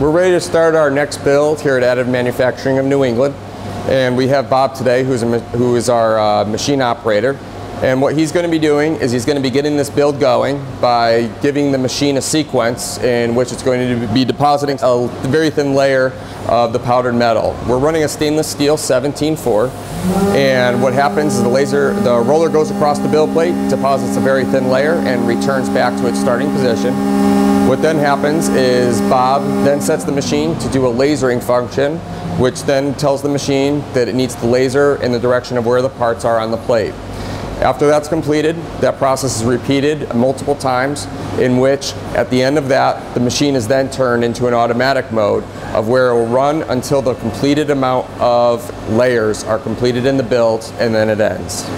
We're ready to start our next build here at Additive Manufacturing of New England. And we have Bob today, who's a, who is our uh, machine operator. And what he's going to be doing is he's going to be getting this build going by giving the machine a sequence in which it's going to be depositing a very thin layer of the powdered metal. We're running a stainless steel 17-4 and what happens is the laser, the roller goes across the build plate, deposits a very thin layer and returns back to its starting position. What then happens is Bob then sets the machine to do a lasering function, which then tells the machine that it needs to laser in the direction of where the parts are on the plate. After that's completed, that process is repeated multiple times in which at the end of that, the machine is then turned into an automatic mode of where it will run until the completed amount of layers are completed in the build and then it ends.